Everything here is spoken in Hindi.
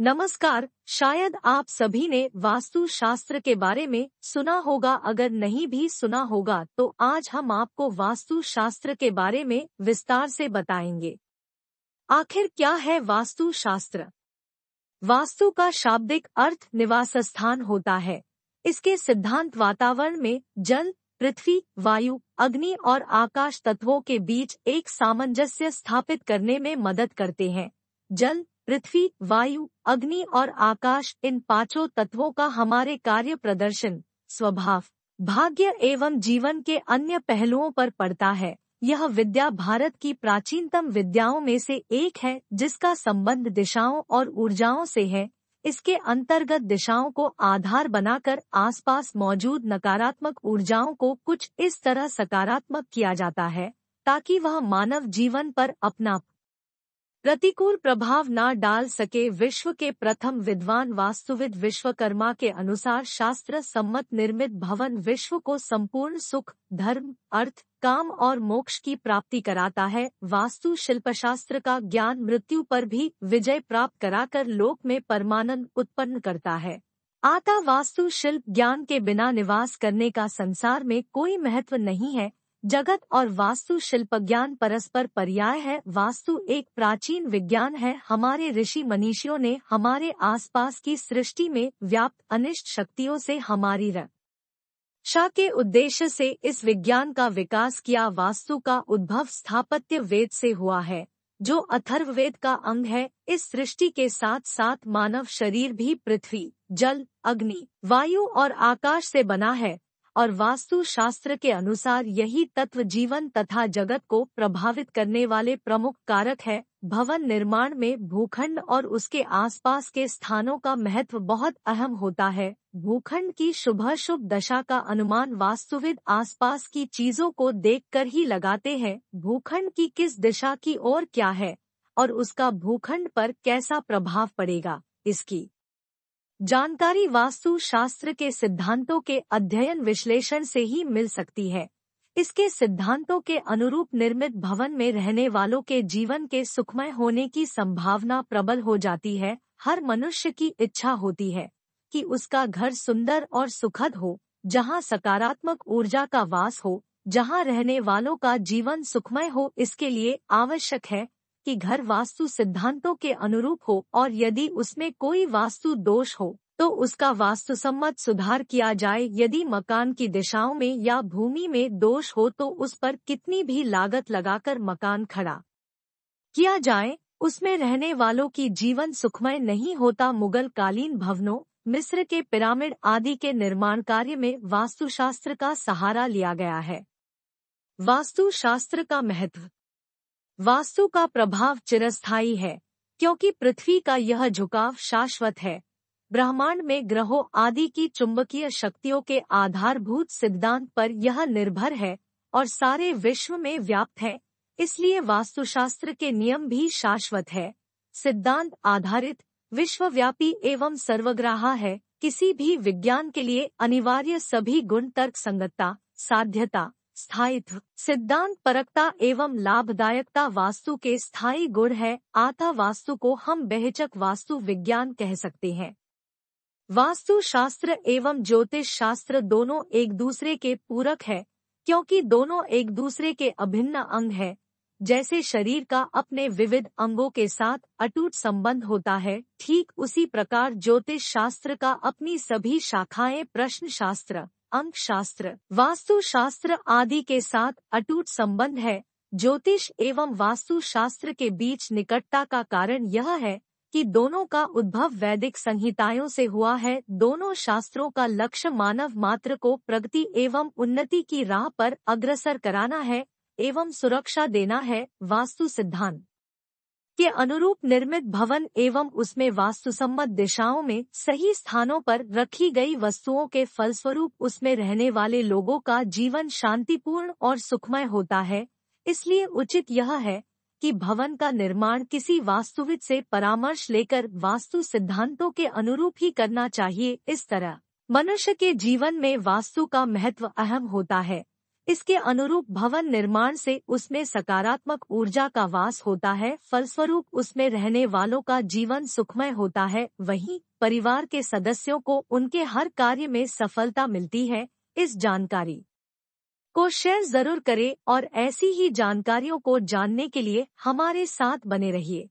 नमस्कार, शायद आप सभी ने वास्तु शास्त्र के बारे में सुना होगा, अगर नहीं भी सुना होगा तो आज हम आपको वास्तु शास्त्र के बारे में विस्तार से बताएँगे। आखिर क्या है वास्तु शास्त्र वास्तु का शाब्दिक अर्थ निवास स्थान होता है। इसके सिद्धांत वातावरण में जल, पृथ्वी, वायु, अग्नि और आकाश तत्वों के बीच एक सामंजस्य स्थापित करने में मदद करते हैं। जल पृथ्वी, वायु, अग्नि और आकाश, इन पाँचों तत्वों का हमारे कार्य प्रदर्शन, स्वभाव, भाग्य एवं जीवन के अन्य पहलुओं पर पड़ता है। यह विद्या भारत की प्राचीनतम विद्याओं में से एक है, जिसका संबंध दिशाओं और ऊर्जाओं से है। इसके अंतर्गत दिशाओं को आधार बनाकर आसपास मौजूद नकारात्मक ऊर्जाओं को कुछ इस तरह सकारात्मक किया जाता है, ताकि वह मानव जीवन पर अपना प्रतिकूल प्रभाव न डाल सके विश्व के प्रथम विद्वान वास्तुविद विश्वकर्मा के अनुसार शास्त्र सम्मत निर्मित भवन विश्व को संपूर्ण सुख, धर्म, अर्थ, काम और मोक्ष की प्राप्ति कराता है। वास्तु शिल्पशास्त्र का ज्ञान मृत्यु पर भी विजय प्राप्त कराकर लोक में परमानंद उत्पन्न करता है। आता वास्तु शिल्प ज्ञान के बिना निवास करने का संसार में कोई महत्व नहीं है। जगत और वास्तु शिल्प ज्ञान परस्पर पर्याय है। वास्तु एक प्राचीन विज्ञान है। हमारे ऋषि मनीषियों ने हमारे आसपास की सृष्टि में व्याप्त अनिष्ट शक्तियों से हमारी रक्षा के उद्देश्य से इस विज्ञान का विकास किया। वास्तु का उद्भव स्थापत्य वेद से हुआ है, जो अथर्ववेद का अंग है। इस सृष्टि के साथ साथ मानव शरीर भी पृथ्वी, जल, अग्नि, वायु और आकाश से बना है। और वास्तु शास्त्र के अनुसार यही तत्व जीवन तथा जगत को प्रभावित करने वाले प्रमुख कारक है। भवन निर्माण में भूखंड और उसके आसपास के स्थानों का महत्व बहुत अहम होता है। भूखंड की शुभ शुभ दशा का अनुमान वास्तुविद आसपास की चीज़ों को देखकर ही लगाते हैं। भूखंड की किस दिशा की ओर क्या है और उसका भूखंड पर कैसा प्रभाव पड़ेगा? इसकी जानकारी वास्तु शास्त्र के सिद्धांतों के अध्ययन विश्लेषण से ही मिल सकती है। इसके सिद्धांतों के अनुरूप निर्मित भवन में रहने वालों के जीवन के सुखमय होने की संभावना प्रबल हो जाती है। हर मनुष्य की इच्छा होती है कि उसका घर सुंदर और सुखद हो, जहाँ सकारात्मक ऊर्जा का वास हो, जहाँ रहने वालों का जीवन सुखमय हो, इसके लिए आवश्यक है कि घर वास्तु सिद्धांतों के अनुरूप हो और यदि उसमें कोई वास्तु दोष हो तो उसका वास्तु सम्मत सुधार किया जाए। यदि मकान की दिशाओं में या भूमि में दोष हो तो उस पर कितनी भी लागत लगाकर मकान खड़ा किया जाए, उसमें रहने वालों की जीवन सुखमय नहीं होता। मुगल कालीन भवनों, मिस्र के पिरामिड आदि के निर्माण कार्य में वास्तुशास्त्र का सहारा लिया गया है। वास्तुशास्त्र का महत्व वास्तु का प्रभाव चिरस्थायी है, क्योंकि पृथ्वी का यह झुकाव शाश्वत है। ब्रह्मांड में ग्रहों आदि की चुंबकीय शक्तियों के आधारभूत सिद्धांत पर यह निर्भर है और सारे विश्व में व्याप्त है, इसलिए वास्तुशास्त्र के नियम भी शाश्वत है। सिद्धांत आधारित, विश्वव्यापी एवं सर्वग्राहा है, किसी भी विज्ञान के लिए अनिवार्य सभी गुण तर्क संगतता साध्यता स्थायित्व सिद्धांत परकता एवं लाभदायकता वास्तु के स्थायी गुण है। आता वास्तु को हम बेहचक वास्तु विज्ञान कह सकते हैं। वास्तु शास्त्र एवं ज्योतिष शास्त्र दोनों एक दूसरे के पूरक है, क्योंकि दोनों एक दूसरे के अभिन्न अंग है। जैसे शरीर का अपने विविध अंगों के साथ अटूट संबंध होता है, ठीक उसी प्रकार ज्योतिष शास्त्र का अपनी सभी शाखाएँ प्रश्न शास्त्र। अंक शास्त्र वास्तु शास्त्र आदि के साथ अटूट संबंध है। ज्योतिष एवं वास्तु शास्त्र के बीच निकटता का कारण यह है कि दोनों का उद्भव वैदिक संहिताओं से हुआ है। दोनों शास्त्रों का लक्ष्य मानव मात्र को प्रगति एवं उन्नति की राह पर अग्रसर कराना है एवं सुरक्षा देना है। वास्तु सिद्धांत के अनुरूप निर्मित भवन एवं उसमें वास्तुसम्मत दिशाओं में सही स्थानों पर रखी गई वस्तुओं के फलस्वरूप उसमें रहने वाले लोगों का जीवन शांतिपूर्ण और सुखमय होता है। इसलिए उचित यह है कि भवन का निर्माण किसी वास्तुविद से परामर्श लेकर वास्तु सिद्धांतों के अनुरूप ही करना चाहिए, इस तरह। मनुष्य के जीवन में वास्तु का महत्व अहम होता है। इसके अनुरूप भवन निर्माण से उसमें सकारात्मक ऊर्जा का वास होता है, फलस्वरूप उसमें रहने वालों का जीवन सुखमय होता है। वहीं, परिवार के सदस्यों को उनके हर कार्य में सफलता मिलती है, इस जानकारी को शेयर ज़रूर करें और ऐसी ही जानकारियों को जानने के लिए हमारे साथ बने रहिए।